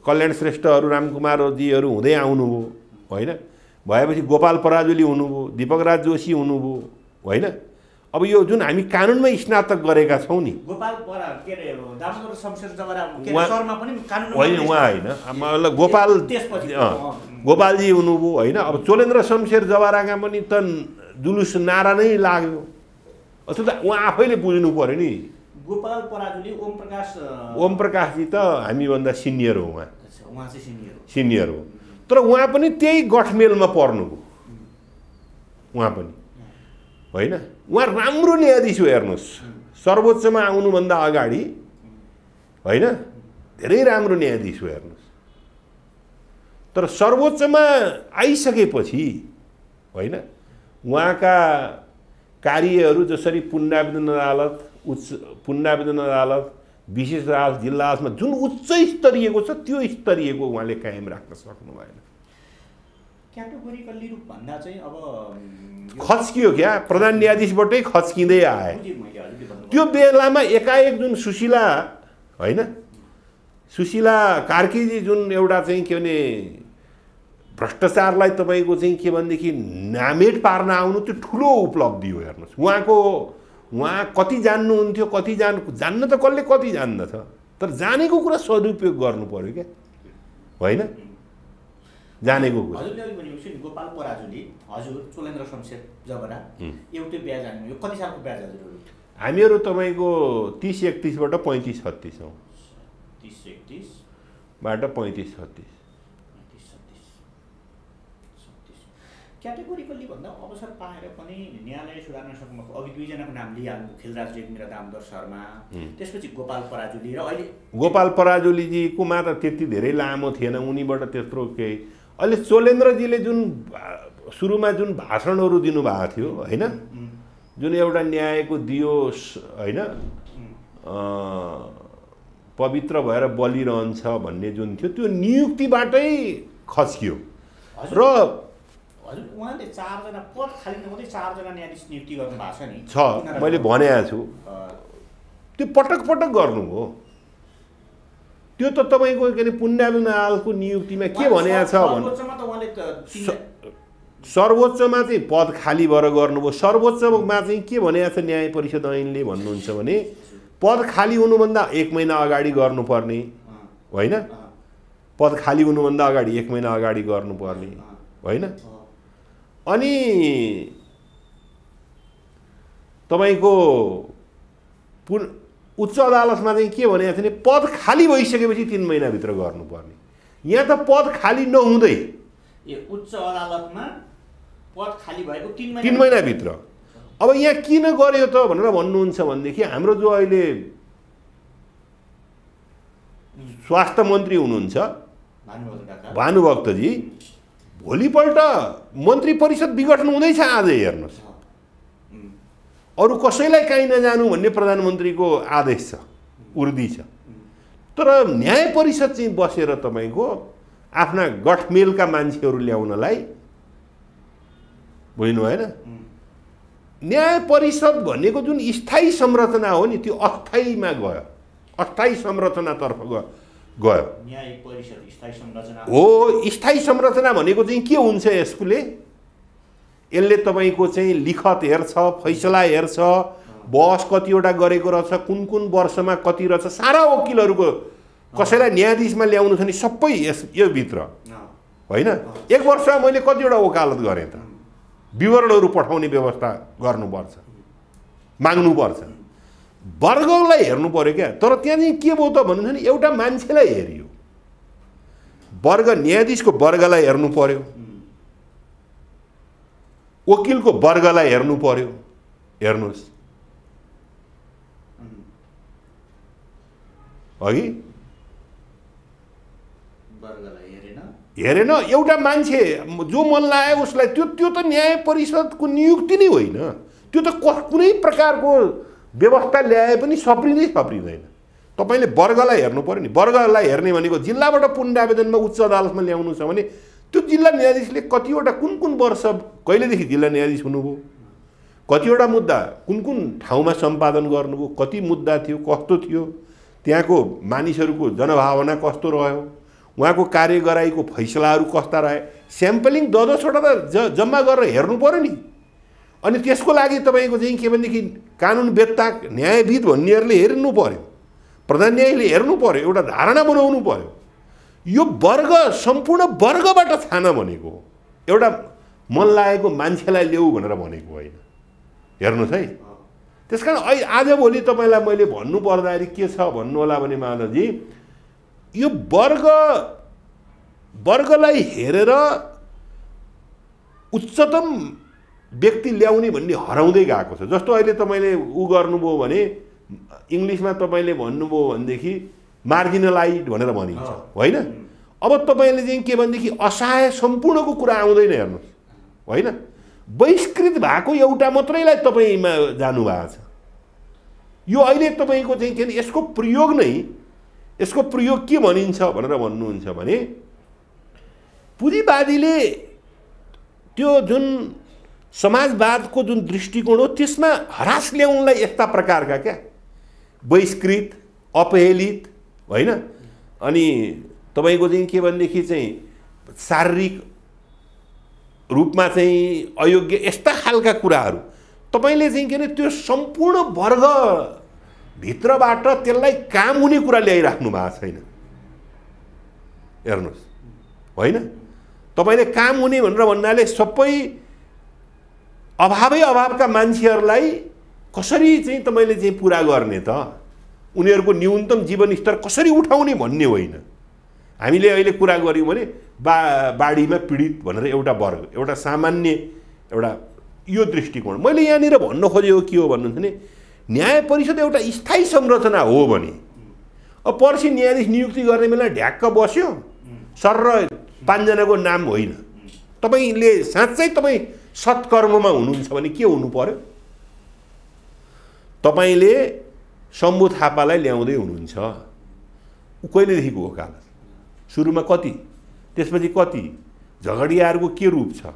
कल्याण श्रेष्ठहरू रामकुमारजीहरू हुँदै आउनुभयो होइन? भएपछि गोपाल पराजुली हुनुभयो दिपकराज जोशी हुनुभयो होइन? अब यो जुन हामी कानुनमा स्नातक गरेका छौँ नि। होइन उहाँ होइन। गोपाल गोपालजी हुनुभयो होइन? अब चोलेन्द्र शमशेर जवाराका पनि त जुलुस नारा नै लाग्यो। अथवा त उहाँ आफैले बुझ्नु पऱ्यो नि। गोपाल पराजुली ओम प्रकाश ओम प्रकाशजी त हामीभन्दा सिनियर हो उहाँ। उहाँ चाहिँ सिनियर हो। सिनियर हो। तर उहाँ पनि त्यही गठमेलमा पर्नुभयो उहाँ पनि। होइन? उहाँ राम्रो न्यायाधीश हो हेर्नुहोस्। सर्वोच्चमा आउनुभन्दा अगाडि होइन? धेरै राम्रो न्यायाधीश हो हेर्नुहोस्। तर सर्वोच्चमा आइसकेपछि होइन? उहाँका कार्यहरू जसरी पुनरावेदन अदालत उच्च पुनरावेदन अदालत विशेष अदालत जिल्ला अदालतमा जुन उच्च स्तरीयको छ त्यो स्तरीयको उहाँले कायम राख्न सक्नु भएन। क्याटेगोरिकल्ली रूप भन्दा चाहिँ अब खच्कियो क्या? प्रधान न्यायाधीशबाटै खच्किँदै आए। त्यो बेलामा एकाएक जुन सुशीला होइन? सुशीला कार्कीजी जुन एउटा चाहिँ के भने भ्रष्टाचारलाई तपाईँको चाहिँ के भनेदेखि नामेट पार्न आउनु त्यो ठुलो उपलब्धि हो हेर्नुहोस्। उहाँको उहाँ कति जान्नुहुन्थ्यो कति जान जान्न त कसले कति जान्दछ? तर जानेको कुरा सदुपयोग गर्नु पऱ्यो क्या। होइन? जानेको कुरा। गोपाल पराजुली हजुर चोलेन्द्र शमशेर जबरा। हुँ। एउटै ब्याज हाल्नु यो कति सालको ब्याज हजुरहरू हामीहरू तपाईँको तिस एकतिसबाट पैँतिस छत्तिस हौँ। तिस एकतिस? बाट पैँतिस छत्तिस पैँतिस छत्तिस छत्तिस क्याटेगोरिकल्ली भन्दा अवसर पाएर पनि न्यायालय सुधार्न सक्नुको अघि दुईजनाको नाम लिइहाल्नु खिलराज रेग्मी र दामोदर शर्मा त्यसपछि गोपाल पराजुली र अहिले गोपाल पराजुलीजीको मात्र त्यति धेरै लामो थिएन उनीबाट त्यत्रो केही। अहिले चोलेन्द्रजीले जुन सुरुमा जुन भाषणहरू दिनुभएको थियो होइन? जुन एउटा न्यायको दियोस् होइन? पवित्र भएर बलिरहन्छ भन्ने जुन थियो त्यो नियुक्तिबाटै खस्कियो। र हजुर उहाँले चारजना पद खाली नहुँदै चारजना न्यायाधीश नियुक्ति गर्नु भएको छ नि। छ मैले भनेको छु। त्यो पटक पटक गर्नु हो। त्यो त तपाईँको के अरे पुण्यालु नालको नियुक्तिमा के भनेको छ भने सर्वोच्चमा चाहिँ पद खाली भएर गर्नुभयो। सर्वोच्चमा चाहिँ के भनेको छ न्याय परिषद ऐनले भन्नुहुन्छ भने पद खाली हुनुभन्दा एक महिना अगाडि गर्नुपर्ने। होइन? पद खाली हुनुभन्दा अगाडि एक महिना अगाडि गर्नुपर्ने। होइन? अनि तपाईँको पुन उच्च अदालतमा चाहिँ के भनेको थियो भने पद खाली भइसकेपछि तिन महिनाभित्र गर्नुपर्ने। यहाँ त पद खाली नहुँदै। ए उच्च अदालतमा पद खाली भएको तिन महिना तिन महिनाभित्र। अब यहाँ किन गर्यो त भनेर भन्नुहुन्छ भनेदेखि हाम्रो जो अहिले स्वास्थ्य मन्त्री हुनुहुन्छ भानुभक्तजी भोलिपल्ट मन्त्री परिषद विघटन हुँदैछ आज हेर्नुहोस्। अरू कसैलाई काहीँ नजानु भन्ने प्रधानमन्त्रीको आदेश छ उर्दी छ। तर न्याय परिषद चाहिँ बसेर तपाईँको आफ्ना गठमेलका मान्छेहरू ल्याउनलाई बुझ्नु भएन। न्याय परिषद भनेको जुन स्थायी संरचना हो नि त्यो अस्थायीमा गयो अस्थायी संरचनातर्फ ग गयो हो स्थायी संरचना भनेको चाहिँ के हुन्छ यसले यसले तपाईँको चाहिँ लिखत हेर्छ फैसला हेर्छ बहस कतिवटा गरेको रहेछ कुन कुन वर्षमा कति रहेछ सारा वकिलहरूको कसैलाई न्यायाधीशमा ल्याउनु छ भने सबै यस यो भित्र होइन एक वर्षमा मैले कतिवटा वकालत गरेँ त विवरणहरू पठाउने व्यवस्था गर्नुपर्छ माग्नुपर्छ वर्गलाई हेर्नु पऱ्यो क्या? तर त्यहाँ चाहिँ के भयो त भन्नुहुन्छ भने एउटा मान्छेलाई हेरियो। वर्ग न्यायाधीशको वर्गलाई हेर्नु पर्यो। उम्, वकिलको वर्गलाई हेर्नु पर्यो। हेर्नुहोस्। अघि? हेरेन। हेरेन एउटा मान्छे जो मन लाग्यो उसलाई त्यो त्यो त न्याय परिषदको नियुक्ति नै होइन। त्यो त कुनै प्रकारको व्यवस्था ल्याए पनि सप्रिँदै सप्रिँदैन तपाईँले वर्गलाई हेर्नु पऱ्यो नि। वर्गलाई हेर्ने भनेको जिल्लाबाट पुनरावेदनमा उच्च अदालतमा ल्याउनु छ भने त्यो जिल्ला न्यायाधीशले कतिवटा कुन कुन वर्ष कहिलेदेखि जिल्ला न्यायाधीश हुनुभयो? कतिवटा मुद्दा कुन कुन ठाउँमा सम्पादन गर्नुभयो? कति मुद्दा थियो? कस्तो थियो? त्यहाँको मानिसहरूको जनभावना कस्तो रह्यो? उहाँको कार्य गराइको फैसलाहरू कस्ता रहे? स्याम्पलिङ द दसवटा त ज जम्मा गरेर हेर्नु पऱ्यो नि। अनि त्यसको लागि तपाईँको चाहिँ के भनेदेखि कानुन वेत्ता न्यायविद भन्नेहरूले हेर्नु पऱ्यो प्रधान न्यायले हेर्नु पऱ्यो एउटा धारणा बनाउनु पऱ्यो यो वर्ग सम्पूर्ण वर्गबाट छान भनेको एउटा मन लागेको मान्छेलाई ल्याऊ भनेर भनेको होइन। हेर्नुहोस् है। त्यस कारण अहिले आजभोलि तपाईँलाई मैले भन्नु पर्दाखेरि के छ भन्नु होला भने मानवजी यो वर्ग वर्गलाई हेरेर उच्चतम व्यक्ति ल्याउने भन्ने हराउँदै गएको छ। जस्तो अहिले तपाईँले उ गर्नुभयो भने इङ्ग्लिसमा तपाईँले भन्नुभयो भनेदेखि मार्जिनलाइज भनेर भनिन्छ। होइन? अब तपाईँले चाहिँ के भनेदेखि असहाय सम्पूर्णको कुरा आउँदैन हेर्नुहोस्। होइन? बहिष्कृत भएको एउटा मात्रैलाई तपाईँमा जानुभएको छ। यो अहिले तपाईँको चाहिँ के यसको प्रयोग नै यसको प्रयोग के भनिन्छ भनेर भन्नुहुन्छ भने पुँजीवादीले त्यो जुन समाजवादको जुन दृष्टिकोण हो त्यसमा हरास ल्याउनलाई यस्ता प्रकारका क्या? बहिष्कृत अपहेलित होइन? अनि तपाईँको चाहिँ के भनेदेखि चाहिँ शारीरिक रूपमा चाहिँ अयोग्य यस्ता खालका कुराहरू। तपाईँले चाहिँ के अरे त्यो सम्पूर्ण वर्ग भित्रबाट त्यसलाई काम हुने कुरा ल्याइराख्नु भएको छैन। हेर्नुहोस्। होइन? तपाईँले काम हुने भनेर भन्नाले सबै अभावै अभावका मान्छेहरूलाई कसरी चाहिँ तपाईँले चाहिँ पुरा गर्ने त? उनीहरूको न्यूनतम जीवनस्तर कसरी उठाउने भन्ने होइन। हामीले अहिले कुरा गऱ्यौँ भने बा बाढीमा पीडित भनेर एउटा वर्ग एउटा सामान्य एउटा यो दृष्टिकोण। मैले यहाँनिर भन्न खोजेको के हो भन्नुहुन्छ भने न्याय परिषद एउटा स्थायी संरचना हो भने अब पर्सि न्यायाधीश नियुक्ति गर्ने बेला ढ्याक्क बस्यो सर र पाँचजनाको नाम होइन। तपाईँले साँच्चै तपाईँ सत्कर्ममा हुनुहुन्छ भने के हुनु पर्यो? तपाईँले शम्भु थापालाई ल्याउँदै हुनुहुन्छ। ऊ कहिलेदेखिको वकालत सुरुमा कति? त्यसपछि कति? झगडियाहरूको के रूप छ?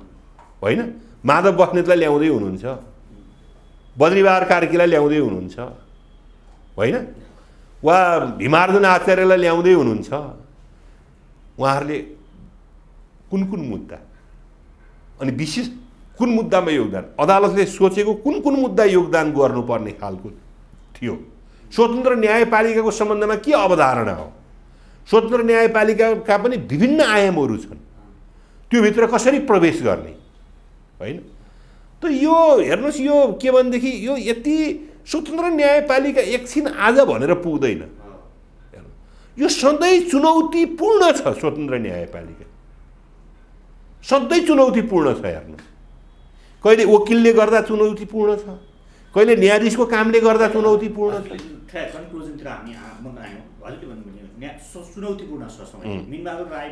होइन? माधव बस्नेतलाई ल्याउँदै हुनुहुन्छ। बद्रीबहार कार्कीलाई ल्याउँदै हुनुहुन्छ। होइन? वा भीमार्जुन आचार्यलाई ल्याउँदै हुनुहुन्छ। उहाँहरूले कुन कुन मुद्दा? अनि विशेष कुन मुद्दामा योगदान? अदालतले सोचेको कुन कुन मुद्दा योगदान गर्नुपर्ने खालको थियो। स्वतन्त्र न्यायपालिकाको सम्बन्धमा के अवधारणा हो? स्वतन्त्र न्यायपालिकाका पनि विभिन्न आयामहरू छन्। त्योभित्र कसरी प्रवेश गर्ने? होइन? त यो हेर्नुहोस् यो के भनेदेखि यो यति स्वतन्त्र न्यायपालिका एकछिन आज भनेर पुग्दैन। यो सधैँ चुनौतीपूर्ण छ स्वतन्त्र न्यायपालिका। सधैँ चुनौतीपूर्ण छ हेर्नु कहिले वकिलले गर्दा चुनौतीपूर्ण छ? कहिले न्यायाधीशको कामले गर्दा चुनौतीपूर्ण छ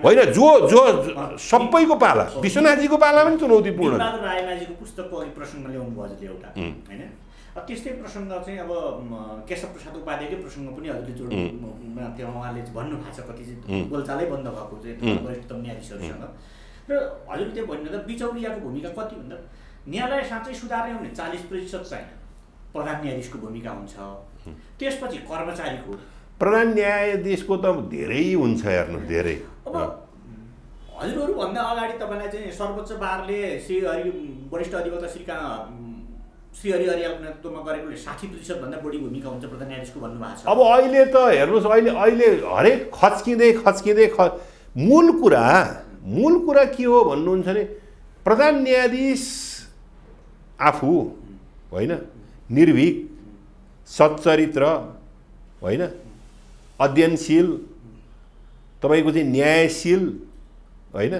होइन जो जो सबैको पाला। विश्वनाथजीको पाला पनि चुनौतीपूर्ण त्यस्तै प्रसङ्ग चाहिँ अब केशव प्रसाद उपाध्यायकै प्रसङ्ग पनि हजुरले जोड त्यहाँ उहाँले भन्नु भएको छ कति चाहिँ बोलचालै बन्द भएको चाहिँ वरिष्ठतम न्यायाधीशहरूसँग। र हजुरले त्यो भन्नु त बिचौलियाको भूमिका कति भन्दा न्यायालय साँच्चै सुधार्ने भने चालिस प्रतिशत चाहिँ प्रधान न्यायाधीशको भूमिका हुन्छ। त्यसपछि कर्मचारीको प्रधान न्यायाधीशको त धेरै हुन्छ हेर्नु धेरै। अब हजुरहरूभन्दा अगाडि तपाईँलाई चाहिँ सर्वोच्च बारले श्री हरि वरिष्ठ अधिवक्ता श्री कहाँ श्री हरि हरियालको नेतृत्वमा गरेकोले साठी प्रतिशतभन्दा बढी भूमिका हुन्छ प्रधान न्यायाधीशको भन्नुभएको छ। अब अहिले त हेर्नुहोस् अहिले अहिले हरेक खच्किँदै खच्किँदै ख मूल कुरा मूल कुरा के हो भन्नुहुन्छ भने प्रधान न्यायाधीश आफू होइन? निर्भीक सच्चरित्र होइन? अध्ययनशील तपाईँको चाहिँ न्यायशील होइन?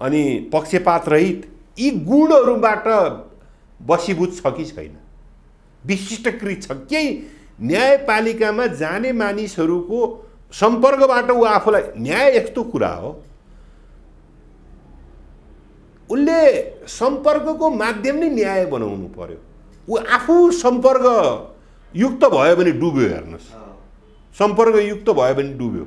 अनि पक्षपातरहित यी गुणहरूबाट बसीभूत छ कि छैन? विशिष्टकृत छ। केही न्यायपालिकामा जाने मानिसहरूको सम्पर्कबाट ऊ आफूलाई न्याय यस्तो कुरा हो। उसले सम्पर्कको माध्यम नै न्याय बनाउनु पर्यो। ऊ आफू सम्पर्क युक्त भयो भने डुब्यो हेर्नुहोस्। सम्पर्कयुक्त भयो भने डुब्यो।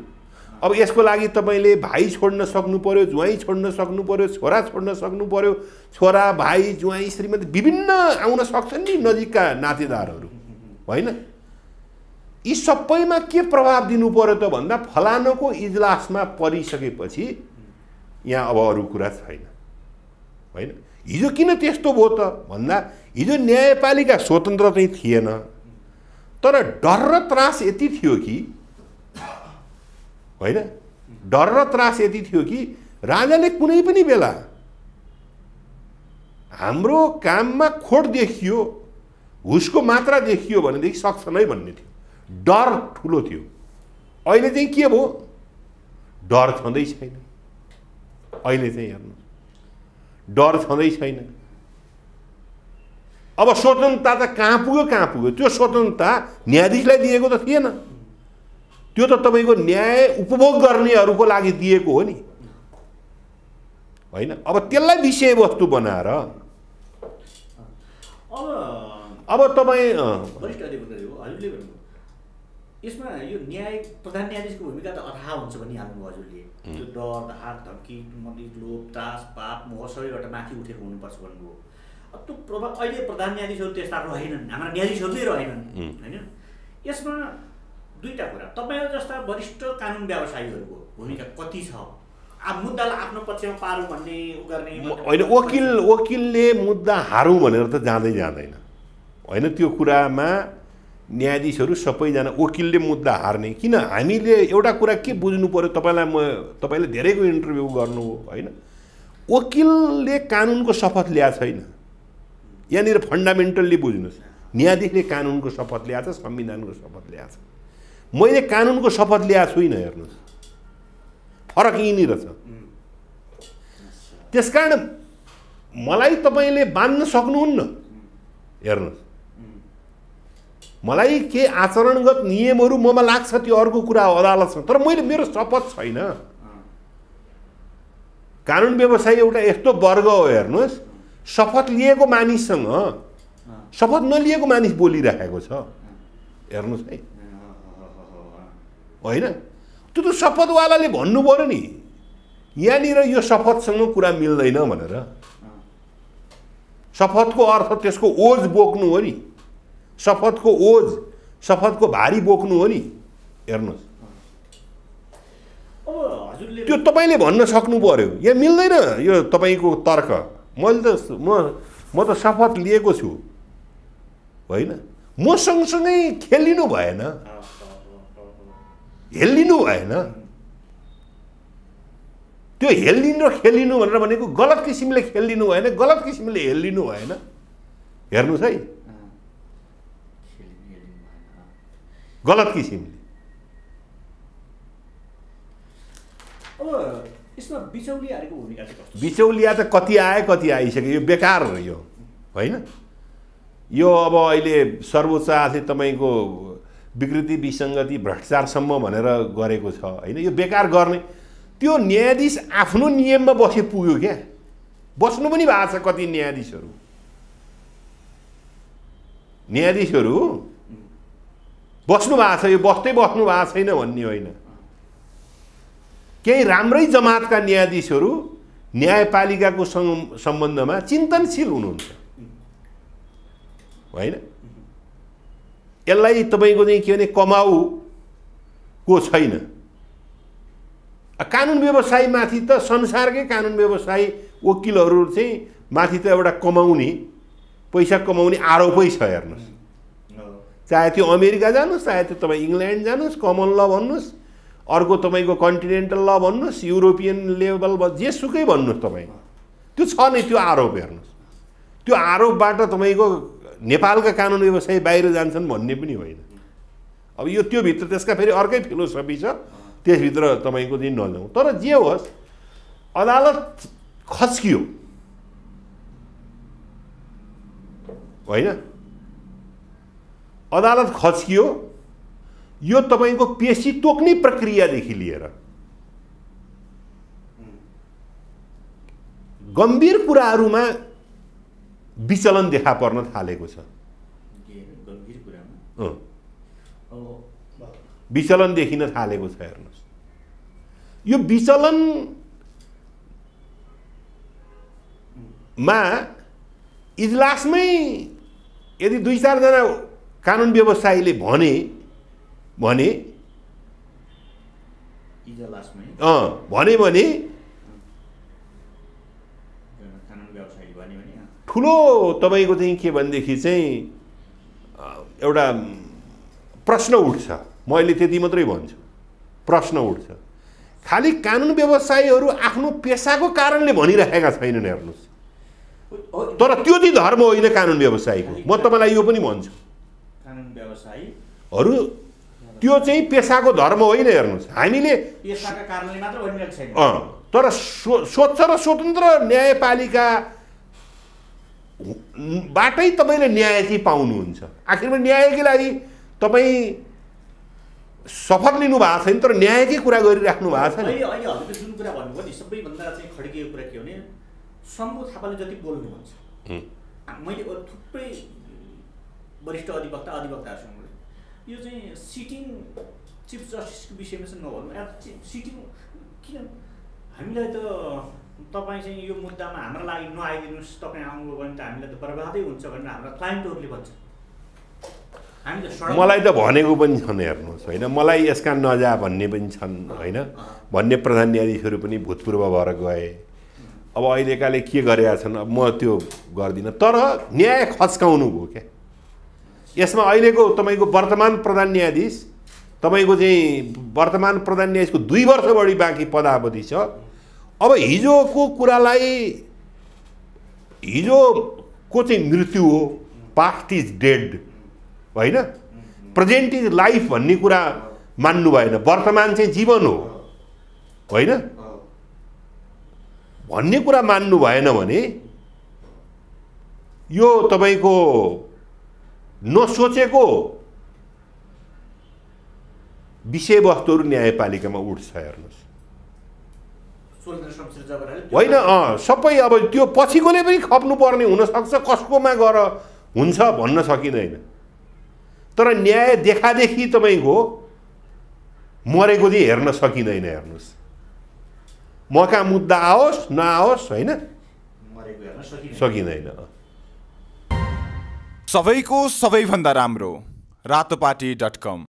अब यसको लागि तपाईँले भाइ छोड्न सक्नु पऱ्यो ज्वाइँ छोड्न सक्नु पऱ्यो छोरा छोड्न सक्नु पऱ्यो छोरा भाइ ज्वाइँ श्रीमती विभिन्न आउन सक्छन् नि नजिकका नातेदारहरू। होइन? यी सबैमा के प्रभाव दिनु पऱ्यो त भन्दा फलानुको इजलासमा परिसकेपछि यहाँ अब अरू कुरा छैन। होइन? हिजो किन त्यस्तो भयो त? भन्दा हिजो न्यायपालिका स्वतन्त्र चाहिँ थिएन। तर डर र त्रास यति थियो कि होइन? डर र त्रास यति थियो कि राजाले कुनै पनि बेला हाम्रो काममा खोट देखियो हुसको मात्रा देखियो भनेदेखि सक्छ नै भन्ने थियो। डर ठुलो थियो। अहिले चाहिँ के भयो? डर छँदै छैन। अहिले चाहिँ हेर्नु डर छँदै छैन। अब स्वतन्त्रता त कहाँ पुग्यो कहाँ पुग्यो त्यो स्वतन्त्रता न्यायाधीशलाई दिएको त थिएन। त्यो त तपाईँको न्याय उपभोग गर्नेहरूको लागि दिएको हो नि। होइन? अब त्यसलाई विषयवस्तु बनाएर अब तपाईँ यसमा यो न्याय प्रधान न्यायाधीशको भूमिका त अथाह हुन्छ भने हाल्नुभयो हजुरले। त्यो डर हात धम्की लोभ तास पाप मोह सबैबाट माथि उठेको हुनुपर्छ भन्नुभयो। त्यो प्रभाव अहिले प्रधान न्यायाधीशहरू त्यस्ता रहेनन् हाम्रा न्यायाधीशहरू नै रहेनन् होइन? यसमा दुईवटा कुरा। तपाईँहरू जस्ता वरिष्ठ कानुन व्यवसायीहरूको भूमिका कति छ? अब मुद्दालाई आफ्नो पक्षमा पारौँ भन्ने उ गर्ने होइन वकिल वकिलले मुद्दा हारौँ भनेर त जाँदै जाँदैन। होइन त्यो कुरामा न्यायाधीशहरू सबैजना वकिलले मुद्दा हार्ने। किन? हामीले एउटा कुरा के बुझ्नु पऱ्यो तपाईँलाई म तपाईँले धेरैको इन्टरभ्यू गर्नु हो होइन? वकिलले कानुनको शपथ ल्याएको छैन। यहाँनिर फन्डामेन्टल्ली बुझ्नुहोस्। न्यायाधीशले कानुनको शपथ ल्याएको छ संविधानको शपथ ल्याएको छ। मैले कानुनको शपथ ल्याएको छुइनँ हेर्नुहोस्। फरक यहीँनिर छ। त्यस कारण मलाई तपाईँले बाँध्न सक्नुहुन्न हेर्नुहोस्। मलाई के आचरणगत नियमहरू ममा लाग्छ त्यो अर्को कुरा हो अदालतसँग तर मैले मेरो शपथ छैन। कानुन व्यवसाय एउटा यस्तो वर्ग हो हेर्नुहोस्। शपथ लिएको मानिससँग शपथ नलिएको मानिस बोलिराखेको छ। हेर्नुहोस् है। होइन? त्यो त शपथवालाले भन्नु पऱ्यो नि। यहाँनिर यो शपथसँग कुरा मिल्दैन भनेर। शपथको अर्थ त्यसको ओज बोक्नु हो नि। शपथको ओज शपथको भारी बोक्नु हो नि। हेर्नुहोस्। त्यो तपाईँले भन्न सक्नु पर्यो। यहाँ मिल्दैन यो तपाईँको तर्क। मैले त म म त शपथ लिएको छु। होइन? म सँगसँगै खेलिनु भएन। हेलिनु भएन। त्यो हेलिनु र खेलिनु भनेर भनेको गलत किसिमले खेलिदिनु भएन गलत किसिमले हेलिनु भएन। हेर्नुहोस् है। गलत किसिमले? बिचौलिया त कति आए कति आइसक्यो यो बेकार हो यो होइन? यो अब अहिले सर्वोच्च आले तपाईँको विकृति विसङ्गति भ्रष्टाचारसम्म भनेर गरेको छ होइन? यो बेकार गर्ने। त्यो न्यायाधीश आफ्नो नियममा बसे पुग्यो क्या। बस्नु पनि भएको छ कति न्यायाधीशहरू। न्यायाधीशहरू बस्नु भएको छ यो बस्दै बस्नु भएको छैन भन्ने होइन। केही राम्रै जमातका न्यायाधीशहरू न्यायपालिकाको सम्बन्धमा चिन्तनशील हुनुहुन्छ। होइन? यसलाई तपाईँको चाहिँ के भने कमाउको छैन? कानुन व्यवसायीमाथि त संसारकै कानुन व्यवसायी वकिलहरू चाहिँ माथि त एउटा कमाउने पैसा कमाउने आरोपै छ हेर्नुहोस्। चाहे त्यो अमेरिका जानुहोस् चाहे त्यो तपाईँ इङ्ल्यान्ड जानुहोस् कमन ल भन्नुहोस् अर्को तपाईँको कन्टिनेन्टल ल भन्नुहोस् युरोपियन लेभल जेसुकै भन्नुहोस् तपाईँ। त्यो छ नै त्यो आरोप हेर्नुहोस् त्यो आरोपबाट तपाईँको नेपालका कानुन व्यवसायी बाहिर जान्छन् भन्ने पनि होइन। अब यो त्योभित्र त्यसका फेरि अर्कै फिलोसफी छ त्यसभित्र तपाईँको चाहिँ नजाउँ। तर जे होस् अदालत खस्कियो। होइन? अदालत खस्कियो। यो तपाईँको पेसी तोक्ने प्रक्रियादेखि लिएर। गम्भीर कुराहरूमा विचलन देखा पर्न थालेको छ। विचलन देखिन थालेको छ हेर्नुहोस्। यो विचलन मा इजलासमै यदि दुई चारजना कानुन व्यवसायीले भने भने भने भने ठुलो तपाईँको चाहिँ के भनेदेखि चाहिँ एउटा प्रश्न उठ्छ। म अहिले त्यति मात्रै भन्छु। प्रश्न उठ्छ। खालि कानुन व्यवसायीहरू आफ्नो पेसाको कारणले भनिरहेका छैनन् हेर्नुहोस्। तर त्यो चाहिँ धर्म होइन कानुन व्यवसायीको। म तपाईँलाई यो पनि भन्छु। हरू त्यो चाहिँ पेसाको धर्म होइन हेर्नुहोस्। हामीले तर स्व स्वच्छ र स्वतन्त्र न्यायपालिका बाटै तपाईँले न्याय चाहिँ पाउनुहुन्छ। आखिरमा न्यायकै लागि तपाईँ शपथ लिनु भएको छैन तर न्यायकै कुरा गरिराख्नु भएको छ नि अहिले हजुरले जुन कुरा भन्नुभयो नि सबैभन्दा चाहिँ खड्किएको कुरा के हो भने शम्भु थापाले जति बोल्नुहुन्छ। मैले थुप्रै वरिष्ठ अधिवक्ता अधिवक्ताहरूसँग। यो चाहिँ सिटिङ चिफ जस्टिसको विषयमा चाहिँ नभनौँ चि- सिटिङ किन? हामीलाई त तपाईँ चाहिँ यो मुद्दामा हाम्रो लागि नआइदिनुहोस् तपाईँ आउनुभयो भने त हामीलाई त बर्बादै हुन्छ भनेर हाम्रा क्लाइन्टहरूले भन्छ। मलाई त भनेको पनि छन् हेर्नुहोस् होइन? मलाई यसका नजा भन्ने पनि छन् होइन? भन्ने प्रधान न्यायाधीशहरू पनि भूतपूर्व भएर गए। अब अहिलेकाले के गरेका छन्? अब म त्यो गर्दिनँ। तर न्याय खच्काउनु भयो क्या? यसमा अहिलेको तपाईँको वर्तमान प्रधान न्यायाधीश तपाईँको चाहिँ वर्तमान प्रधान न्यायाधीशको दुई वर्ष बढी बाँकी पदावधि छ। अब हिजोको कुरालाई हिजोको चाहिँ मृत्यु हो पास्ट इज डेड होइन? प्रेजेन्ट इज लाइफ भन्ने कुरा मान्नु भएन। वर्तमान चाहिँ जीवन हो होइन? भन्ने कुरा मान्नु भएन भने यो तपाईँको नसोचेको। विषयवस्तुहरू न्यायपालिकामा उठ्छ हेर्नुहोस्। होइन अँ सबै अब त्यो पछिकोले पनि खप्नुपर्ने हुनसक्छ कसकोमा गएर हुन्छ भन्न सकिँदैन। तर न्याय देखादेखि तपाईँको मरेको चाहिँ हेर्न सकिँदैन हेर्नुहोस्। मका मुद्दा आओस् नआओस् होइन? सकिँदैन। सबैको सबैभन्दा राम्रो। Ratopati dot com.